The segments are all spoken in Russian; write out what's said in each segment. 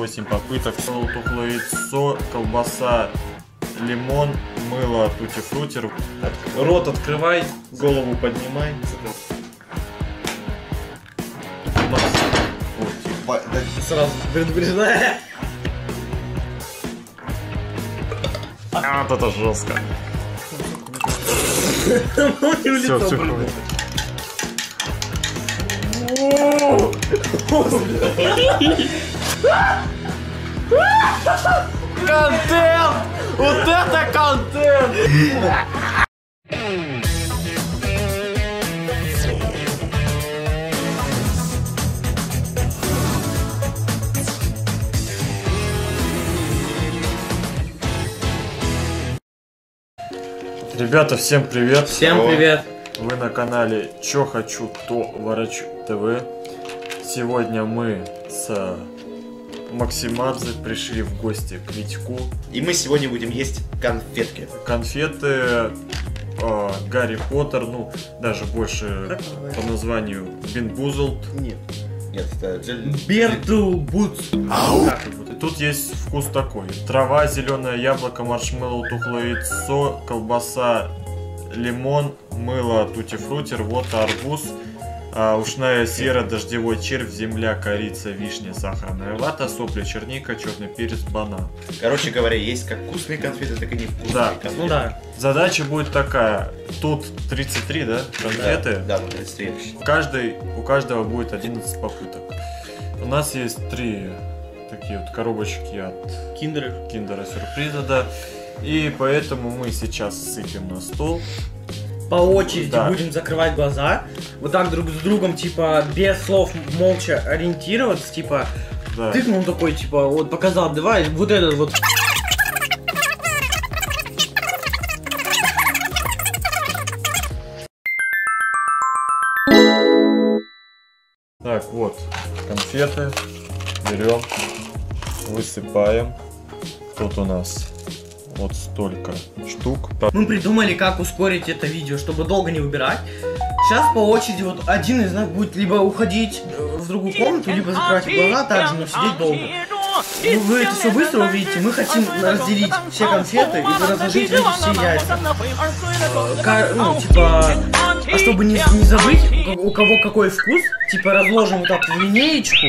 8 попыток. Тухлое яйцо, колбаса, лимон, мыло, тути-фрутер. Рот открывай, голову поднимай. Да, Сразу предупреждаю. А, вот это жестко. Все, все, прыгнул. Контент! Вот это контент! Ребята, всем привет! Всем привет! Вы на канале Чё хочу, то ворочу ТВ. Сегодня мы с Максимадзе пришли в гости к Витьку. И мы сегодня будем есть конфетки. Конфеты э, Гарри Поттер, ну, даже больше по названию Бинбузлд. Нет. Нет, это... Берту Бутс. Тут есть вкус такой. Трава, зеленое яблоко, маршмеллоу, тухлое яйцо, колбаса, лимон, мыло, тути-фрути, рвота, арбуз, а, ушная сера, дождевой червь, земля, корица, вишня, сахарная вата, сопли, черника, черный перец, банан. Короче говоря, есть как вкусные конфеты, так и невкусные Да. конфеты. Ну да. Задача будет такая. Тут 33, да, конфеты? Да, да, вот 33. Каждый, у каждого будет 11 попыток. У нас есть три такие вот коробочки от Киндеры. киндера сюрприза, да. И поэтому мы сейчас сыпем на стол. По очереди Да. будем закрывать глаза. Вот так друг с другом, типа, без слов молча ориентироваться, типа, Да. тыкнул такой, типа, вот показал, давай, вот этот вот. Так, вот, конфеты. Берем, высыпаем. Тут у нас вот столько штук. Мы придумали, как ускорить это видео, чтобы долго не выбирать. Сейчас по очереди вот один из нас будет либо уходить э, в другую комнату, либо закрывать глаза также, но сидеть долго. Ну, вы это все быстро увидите. Мы хотим разделить все конфеты и разложить эти все яйца. Ка- ну, типа, а чтобы не, не забыть, у кого какой вкус, типа, разложим вот так в линеечку.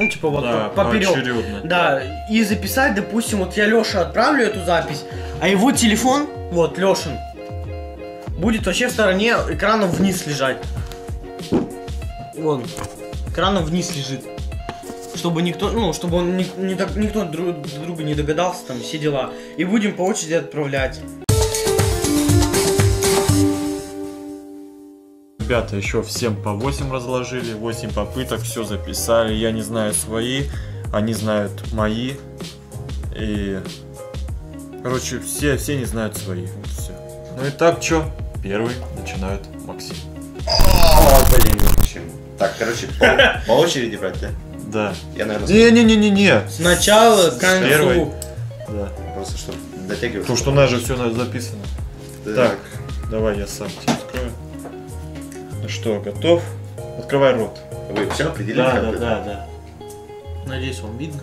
Ну, типа, вот Да, поперек. поочередно. Да, и записать, допустим, вот я Лёше отправлю эту запись, а его телефон, вот, Лёшин, будет вообще в стороне экраном вниз лежать. Вон, экраном вниз лежит. Чтобы никто, ну, чтобы он не дог- никто друг друга не догадался, там, все дела. И будем по очереди отправлять. Ребята еще всем по 8 разложили, 8 попыток, все записали. Я не знаю свои, они знают мои. И... Короче, все, все не знают свои. Вот все. Ну и так, что? Первый начинает Максим. О, блин, почему? Так, короче, по, по очереди брать, да? Да. Я, наверное, Не-не-не-не-не. Сначала к Первый. концу. Да. просто чтобы дотягивать. Потому что у нас же все записано. Так. Так, давай я сам тебе открою. Ну что, готов? Открывай рот. Вы все определили? как бы? да. Надеюсь, вам видно.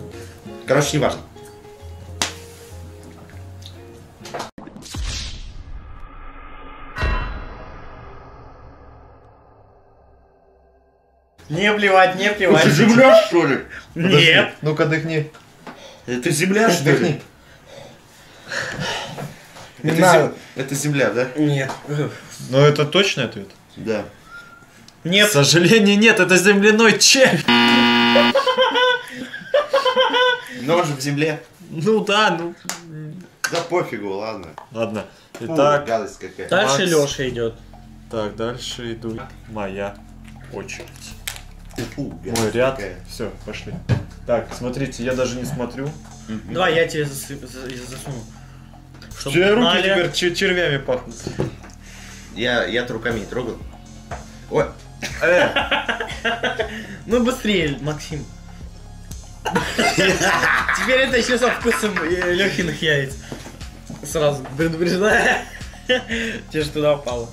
Короче, не важно. Не плевать, не плевать. земля, что ли? Нет. Ну-ка дыхни. Это земля, что ли? Дыхни. Это, зем- это земля, да? Нет. Ну это точный ответ? Да. К Нет. сожалению, нет, это земляной червь. Нож в земле. Ну да, ну. Да пофигу, ладно. Ладно. Фу, Итак, гадость какая. Дальше Макс. Леша идет. так, дальше идут моя очередь. Фу, Мой ряд. какая. Все, пошли. Так, смотрите, я даже не смотрю. Давай я тебе засып- за- засуну. Чтоб Че руки знали. теперь чер- червями пахнут. Я, я-то руками не трогал. Ой, Ну быстрее, Максим. Теперь это еще со вкусом э, Лехиных яиц. Сразу предупреждаю. Тебе же туда упало.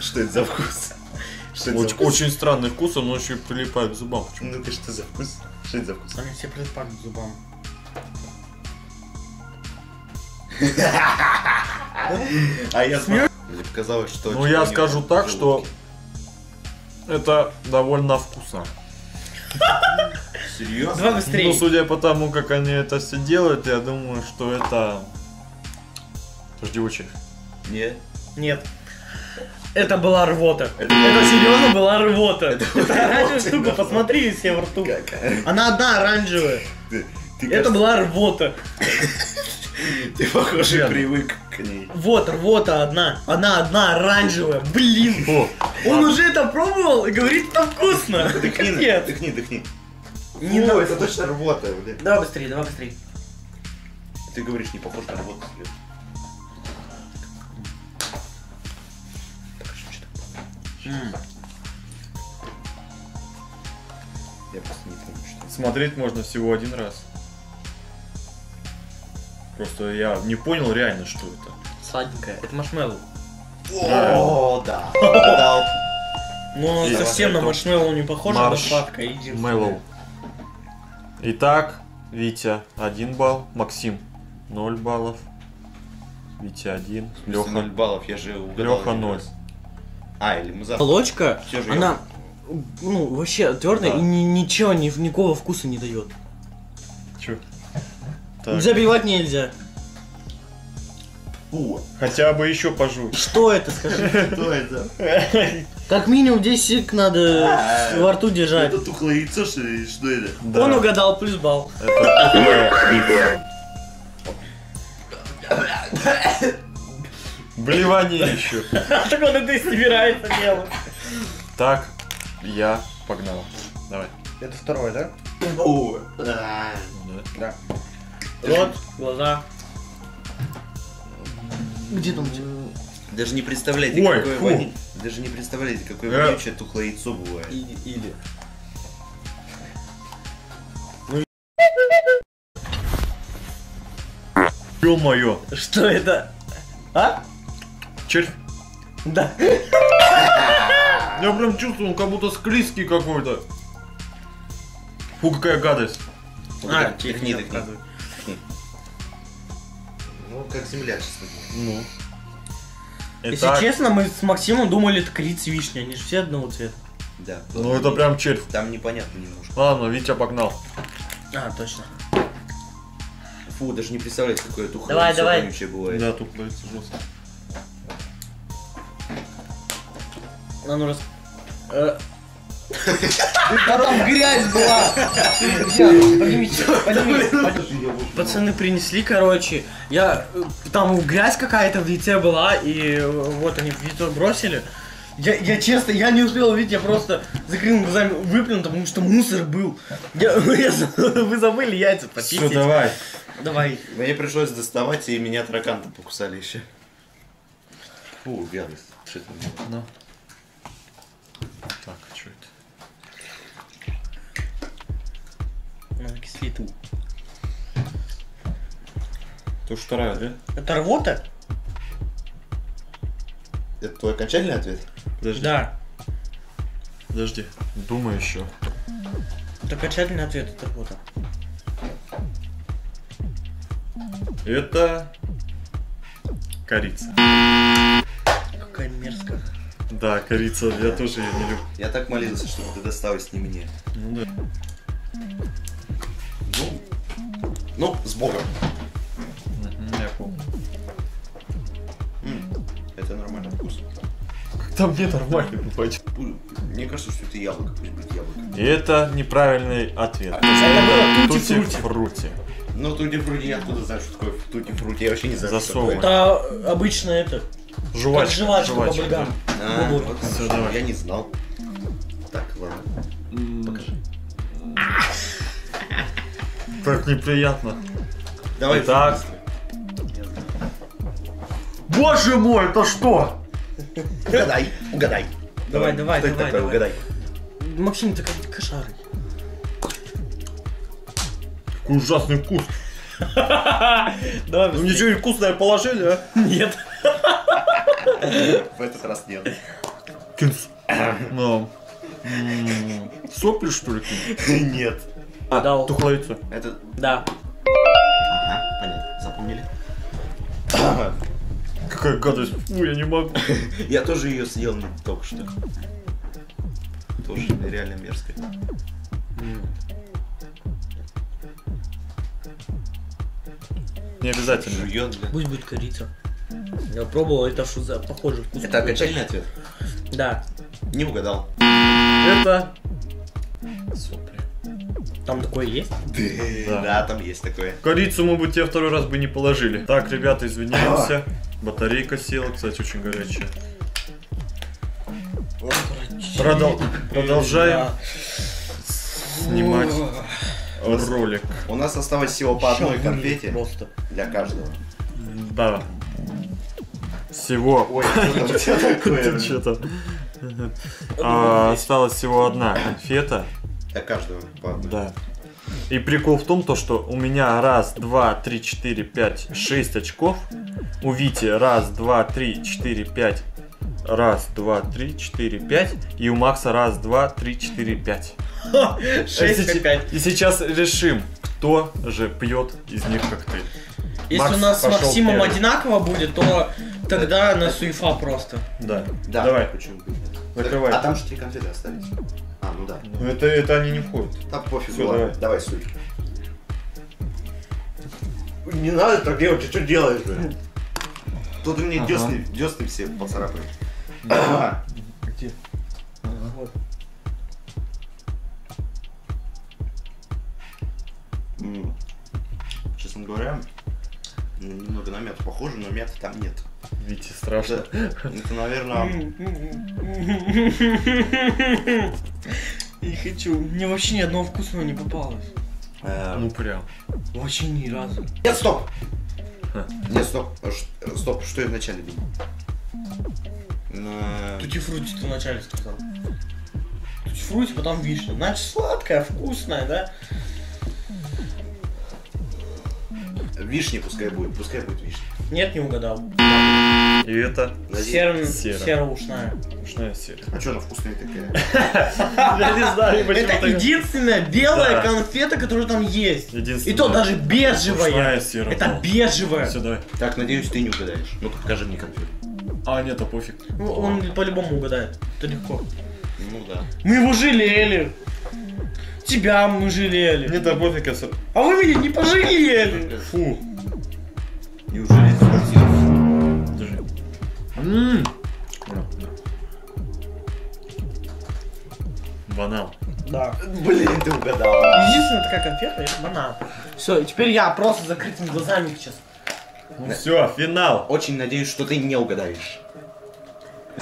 что, это за вкус? Очень, очень странный вкус, он еще и прилипает к зубам. Почему? Ну ты что за вкус? Что это за вкус? Они все прилипают к зубам. А я смотрю. Мне показалось, что... Ну что я скажу так, что желудки. это довольно вкусно. Серьезно? Давай быстрее. Ну, судя по тому, как они это все делают, я думаю, что это... Жди очередь. Нет. Нет. Это была рвота. Это- Это серьезно была рвота. Это оранжевая рвота, штука, да. посмотри себе во рту. Какая? Она одна оранжевая. Ты, ты, Это кажется, была рвота. Ты, похоже, привык к ней. Вот рвота одна. Она одна оранжевая. Блин. О, Он уже это пробовал и говорит, это вкусно. Дыхни, Капец. дыхни, дыхни. Не Фу, надо. это точно рвота, блин. Давай быстрее, давай быстрее. Ты говоришь, не похож на рвоту. блин. Покажи, что там. Я просто не помню, что это. смотреть можно всего один раз. Просто я не понял реально, что это. Сладенькая. Это маршмеллоу. О, да. Да. Но И- совсем на маршмеллоу не похоже, но марш- сладкое. единственное. Мэллоу. Итак, Витя 1 балл, Максим 0 баллов, Витя 1, Леха 0 Леха. баллов, я же угадал. Леха один ноль. раз. А, или мы завтра. Молочка, Всё жрём. она, ну, вообще твердая Да. и ни- ничего, ни, никакого вкуса не дает. Так. Забивать нельзя. Фу, Хотя бы еще пожуй. Что это, скажи? что это? Как минимум 10 секунд надо А, во рту держать. Это тухлое яйцо, что ли? Что это? Да. Он угадал, плюс балл. Это Блевание еще. Так он это и собирается делать. Так, я погнал. Давай. Это второе, да? О, а, Да. Рот, глаза. Где там у тебя? Даже не представляете, Ой, какое фу. вони- Даже не представляете, какое Э. вонючее тухлое яйцо бывает. Или, или. Ё-моё. Что это? А? Червь. Да. Я прям чувствую, он как будто склизкий какой-то. Фу, какая гадость. А, тебе дыхни, не Ну, как земля, честно говоря. Ну. Если Итак, честно, мы с Максимом думали, это корица и вишня, они же все одного цвета. Да. ну это прям червь. Там непонятно немножко. Ладно, Витя погнал. А, точно. Фу, даже не представляете, какое тухлое Давай, давай. вонючее бывает. Да, тут плавится жестко. А ну раз... Э. А там грязь была! Поднимите. Пацаны принесли, короче, я... э, Там грязь какая-то в яйце была, и э, вот они в яйцо бросили. Я, я честно, я не успел увидеть, я просто закрыл глазами, выплюнул, потому что мусор был. Я, я вы забыли яйца Все, почистить. давай. Давай. Мне пришлось доставать, и меня таракан покусали еще. Фу, гадость. Что это? Ну. Так, а что это? Кислиту. То уж вторая, да? Это рвота? Это твой окончательный ответ? Подожди. Да. Подожди. Думаю еще. Это окончательный ответ, это рвота. Это корица. Какая мерзкая. Да, корица, я тоже ее не люблю. Я так молился, чтобы ты досталось не мне. Ну да. Ну, с Богом. Я помню. Это нормальный вкус. Там мне нормально бывает. Мне кажется, что это яблоко, пусть будет яблоко. И это неправильный ответ. А, Это было тути-фрути. фрути. Ну, тути фрути, я откуда знаю, что такое тути фрути? Я вообще не знаю, что Засовывай. такое. Это обычно это. Жвачка. Жвачка, жвачка. А, давай. я не знал. Так неприятно. Давай. Быстро. Боже мой, это что? Угадай, угадай. Давай, давай, Что это давай, такое? давай. Угадай. Максим, ты как кошары. Какой ужасный вкус. Давай Ну ничего не вкусное положили, а? Нет. В этот раз нет. Аткинс. Ну. М, Сопли, что ли? Нет. Да, Тухлое яйцо. Это... Да. Ага, понятно. Запомнили? Какая гадость. Фу, я не могу. Я тоже ее съел ну, только что. Тоже реально мерзкая. Не обязательно. Жует, бля. Пусть будет корица. Я пробовал, это что за похожий вкус. Это окончательный ответ? Да. Не угадал. Это... Сопли. Там такое есть? Да. Да, там есть такое. Корицу мы бы тебе второй раз бы не положили. Так, ребята, извиняемся. Батарейка села, кстати, очень горячая. Продол- Продолжаем снимать ролик. У нас осталось всего по одной конфете Просто. для каждого. Да. Всего. Ой, что такое? А, Осталась всего одна конфета. Для каждого по одной. Да. И прикол в том, то, что у меня раз, два, три, четыре, пять, шесть очков. У Вити раз, два, три, четыре, пять. Раз, два, три, четыре, пять. И у Макса раз, два, три, четыре, пять. И Шесть сеч- опять. И сейчас решим, кто же пьет из них коктейль. Если Макс у нас с Максимом первый. одинаково будет, то тогда на суефа просто. Да. Да, Давай. почему и. Закрывай. А там же три конфеты остались. А, ну да. Ну, Это, это они не входят. Да пофиг, ладно. давай. Давай, суй. Не надо так делать, ты что делаешь, блин? Тут у меня Ага. десны, десны все поцарапают. Ага. Где? М. Честно говоря, немного на мяту похоже, но мяты там нет. Вите страшно. Это, это, наверное, Не хочу. Мне вообще ни одного вкусного не попалось. э, Ну прям. Вообще ни разу. Нет, стоп! Нет, стоп. Стоп, что я вначале думал? Э, Тути фрути ты вначале сказал. Тути фрути, потом вишня. Значит, сладкая, вкусная, да? Вишня пускай будет, пускай будет вишня. Нет, не угадал. И это Надеюсь. Серо, Сера. серо-ушная. ушная сера. А что она вкусная такая? Я не знаю, Это единственная белая конфета, которая там есть. И то даже бежевая. Ушная сера. Это бежевая. Сюда. Так, надеюсь, ты не угадаешь. Ну-ка, покажи мне конфету. А, нет, а пофиг. Ну, Он по-любому угадает. Это легко. Ну да. Мы его жалели. Тебя мы жалели. Нет, а пофиг, А вы меня не пожалели. Фу. Неужели. Ммм. Банан. Да. Блин, ты угадал. Единственная такая конфета, это банан. Все, теперь я просто с закрытыми глазами сейчас. Ну все, финал. Очень надеюсь, что ты не угадаешь.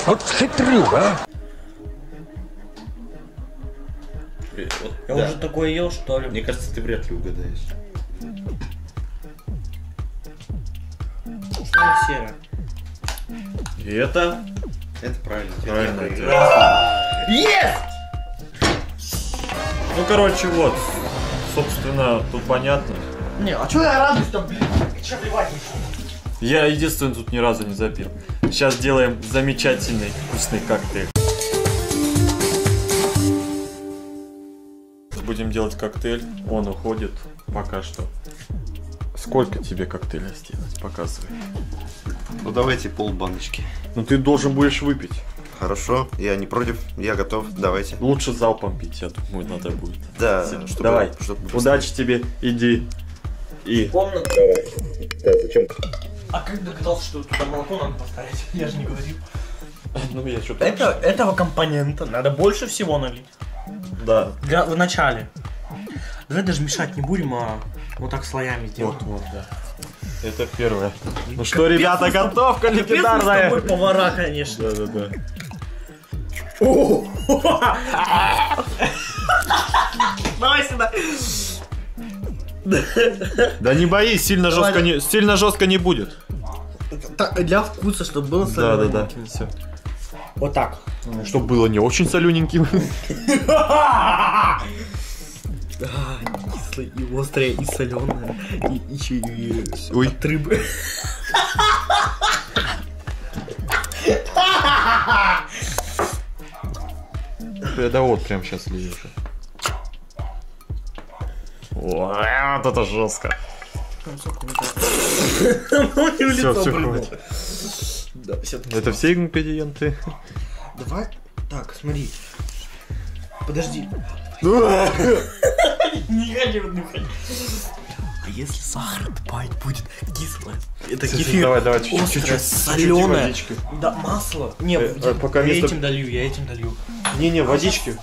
Вот хитрюга. Э, вот, Я да. уже такое ел, что ли? Мне кажется, ты вряд ли угадаешь. Ушная сера. И это Это правильно. правильно. Есть! Ну, короче, вот. Собственно, тут понятно. Не, а чё я радуюсь-то, блин? Чё плевать Я единственный тут ни разу не запил. Сейчас делаем замечательный вкусный коктейль. Будем делать коктейль. Он уходит пока что. Сколько тебе коктейля сделать? Показывай. Ну давайте пол баночки. Ну ты должен будешь выпить. Хорошо, я не против, я готов, давайте. Лучше залпом пить, я думаю, надо будет. Да, чтобы- Давай. чтобы. Удачи тебе, иди. И. Комната. Да, зачем? А как догадался, что туда молоко надо поставить? Я же не говорил. Ну я что-то. Это, этого компонента надо больше всего налить. Да. Для, в начале. Давай даже мешать не будем, а вот так слоями сделаем. Вот, вот, да. Это первое. Ну что, ребята, готовка Капец, мы с тобой легендарная. повара, конечно. Да, да, да. Давай сюда. Да не боись, сильно Давай, жестко не, сильно жестко не будет. Так, для вкуса, чтобы было Да, да, да. солененьким. Все. Вот так. Чтобы было не очень солененьким. Кислое и острое, и соленое. И еще и Ой. от рыбы. да вот прям сейчас лезешь. Вот это жестко. Не в Всё, лицо всё, прыгнул. хватит. Да, всё. Это все ингредиенты? Давай. Так, смотри. Подожди. Не хочу нюхать. А если сахар добавить будет кислое? Это кефир. Давай, давай, чуть-чуть, Острое, чуть-чуть. соленое. Да, масло. Не, Э, я, э, пока я место- этим долью, я этим долью. Не-не, водички.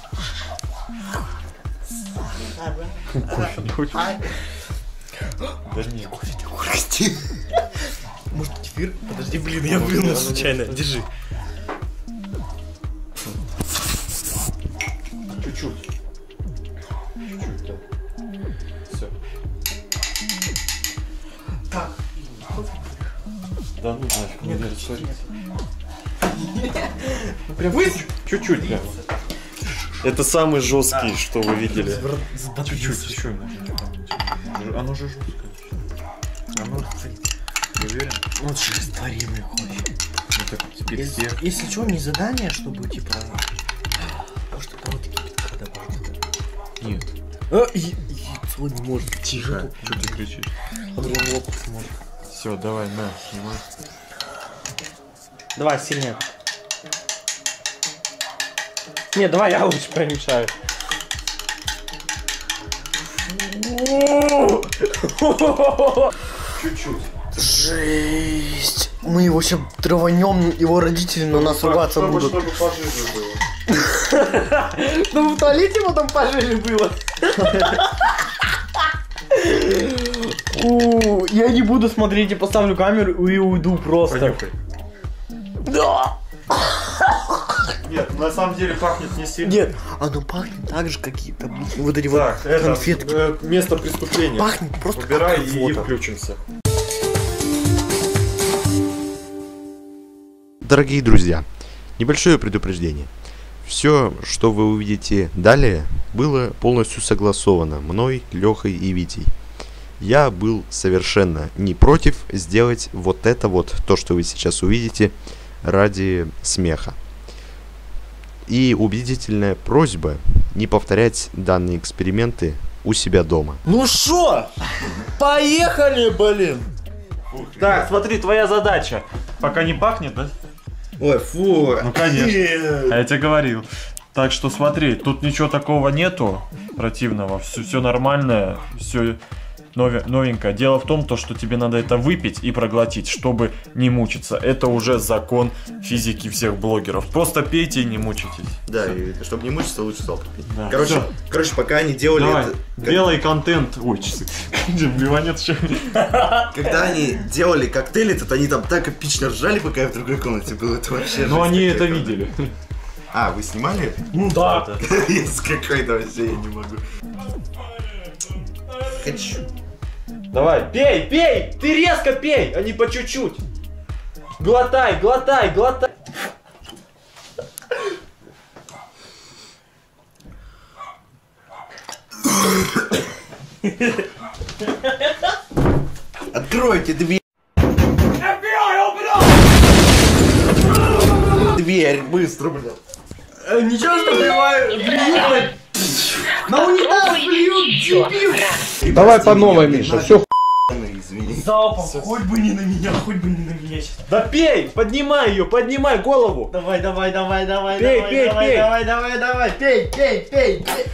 Кофе не хочешь? Да нет. Может кефир? Подожди, блин, я вынул случайно. Держи. Чуть-чуть, Да ну нафиг, мне надо свариться. Прям вы... Чуть-чуть прям. Это самый жесткий, что вы видели. Чуть-чуть. Еще. Оно же жесткое. Оно Не уверен? Ну, же растворимый кофе. Если, если что, не задание, чтобы типа... Может, пару кипятка добавить. Нет. А, и- яйцо не может. Тихо. Что ты кричишь? По-другому лопаться может. Все, давай, на, снимай. Давай, сильнее. Не, давай я лучше помешаю. Чуть-чуть. Жесть. Мы его сейчас траванем, его родители на нас ругаться будут. Чтобы пожиже было. Ну в туалете потом пожили было. Я не буду смотреть, я поставлю камеру и уйду просто. Понюхай. На самом деле пахнет не сильно. Нет, оно пахнет так же, как и там, вот эти вот Так, это конфетки. э, место преступления. Пахнет просто Убирай как и фото. включимся. Дорогие друзья, небольшое предупреждение. Все, что вы увидите далее, было полностью согласовано мной, Лехой и Витей. Я был совершенно не против сделать вот это вот, то, что вы сейчас увидите, ради смеха. И убедительная просьба не повторять данные эксперименты у себя дома. Ну шо? Поехали, блин! Так, смотри, твоя задача. Пока не пахнет, да? Ой, фу. Ну, конечно. А я тебе говорил. Так что смотри, тут ничего такого нету противного. Все, все нормальное, все новенькое. Дело в том, то, что тебе надо это выпить и проглотить, чтобы не мучиться. Это уже закон физики всех блогеров. Просто пейте и не мучитесь. Да, и чтобы не мучиться, лучше сал попить. Да. Короче, Всё. короче, пока они делали Давай, это... делай контент. Ой, часы. Блеванет еще. Когда они делали коктейли, то они там так эпично ржали, пока я в другой комнате был. Это вообще Но они это видели. А, вы снимали? Ну да. С какой-то вообще я не могу. Хочу. Давай, пей, пей! Ты резко пей, а не по чуть-чуть. Глотай, глотай, глотай. Откройте дверь. Дверь, быстро, блин. Э, Ничего, что блядь. На унитаз блюют, дебил. Давай по новой, Миша, все Извини. Залпом, хоть бы не на меня, хоть бы не на меня сейчас. Да пей, поднимай ее, поднимай голову. Давай, давай, давай, давай, Пей, давай, пей, давай, пей. давай, давай, давай, пей, пей, пей, пей.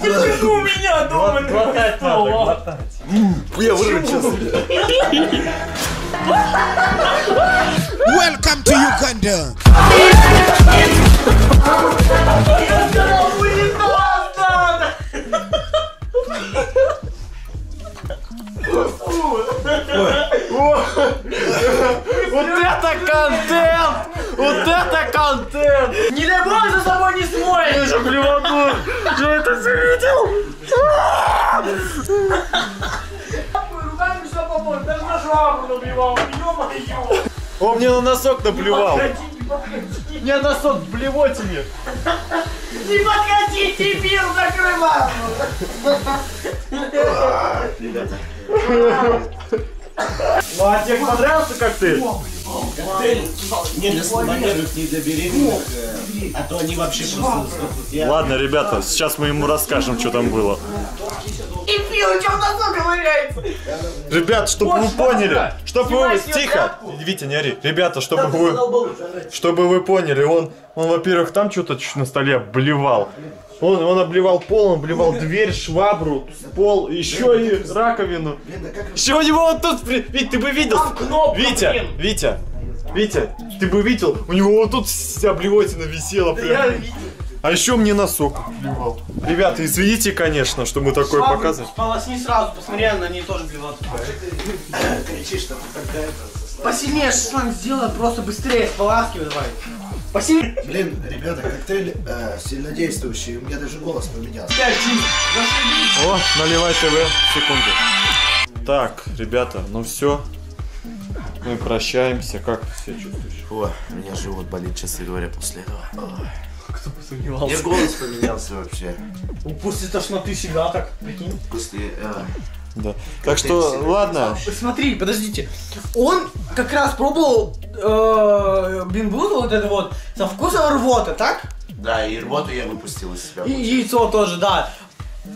Почему у меня дома Глотать надо, глотать. Я сейчас. Welcome to Uganda. Вот это контент! Вот это контент! Не дай бог за собой не смоешь! Я же блевану! Я это все видел! Руками все швабру наблевал, ё-моё! Он мне на носок наплевал! Подходи, не подходи! Мне носок блевотине! Не подходи, дебил, закрой маму! Ну а тебе понравился коктейль? Не для во-первых, не для беременных, э, а то они вообще просто Ладно, ребята, сейчас мы ему расскажем, что там было. Пил, что в носу ковыряется. Ребят, чтобы вы поняли, чтобы вы... Тихо! Витя, не ори. Ребята, чтобы вы... Чтобы вы поняли, он, он во-первых, там что-то чуть на столе обливал. Он, он обливал пол, он обливал дверь, швабру, пол, еще и раковину. Еще у него вот тут, Вить, ты бы видел. Витя. Витя, Витя, ты бы видел, у него вот тут вся блевотина висела. прям. А еще мне носок обливал. Ребята, извините, конечно, что мы такое показываем. Полосни сразу, посмотри, на ней тоже блеват. кричишь, что ты такая. Посильнее шланг сделай, просто быстрее споласкивай давай. Посильнее. Блин, ребята, коктейль э, сильнодействующий, у меня даже голос поменялся. О, наливай ТВ, секунду. Так, ребята, ну все. Мы прощаемся. Как ты себя чувствуешь? О, у меня живот болит, честно говоря, после этого. Кто Мне голос поменялся вообще. После тошноты всегда так, прикинь. После... э, Да. Так что, ладно. Смотри, подождите. Он как раз пробовал э, бинбузу вот это вот со вкусом рвоты, так? да, и рвоту я выпустил из себя. И яйцо тоже, да.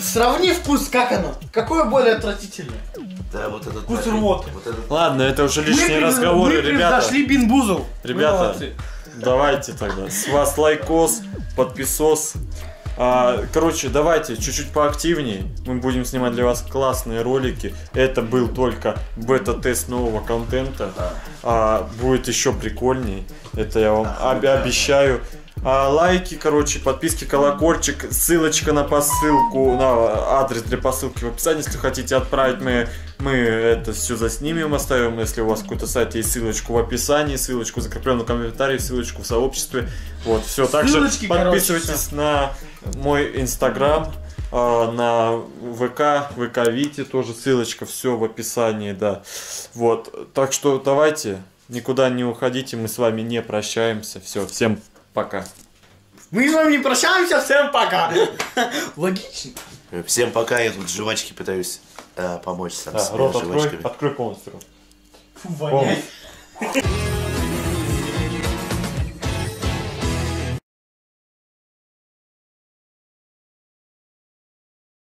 Сравни вкус, как оно? Какое более отвратительное? Да, вот этот... Вкус рвоты. Вот этот... Ладно, это уже лишние Мы разговоры, мы ребята. Нашли бинбузу. Ребята. Молодцы. Давайте тогда. С вас лайкос, подписос. А, короче, давайте чуть-чуть поактивнее. Мы будем снимать для вас классные ролики. Это был только бета-тест нового контента. А, будет еще прикольней. Это я вам об- обещаю. А, лайки, короче, подписки, колокольчик, ссылочка на посылку, на адрес для посылки в описании, если хотите отправить, мы, мы это все заснимем, оставим, если у вас какой-то сайт есть, ссылочку в описании, ссылочку в закрепленном комментарии, ссылочку в сообществе, вот, все, также Ссылочки, короче, подписывайтесь на мой инстаграм, а, на ВК, ВК Вити, тоже ссылочка, все в описании, да, вот, так что давайте, никуда не уходите, мы с вами не прощаемся, все, всем пока. Мы с вами не прощаемся, всем пока. Логично. Всем пока, я тут жвачки пытаюсь э, помочь сам Да, себе рот открой, жвачками. открой полностью. Фу, воняет. Полностью.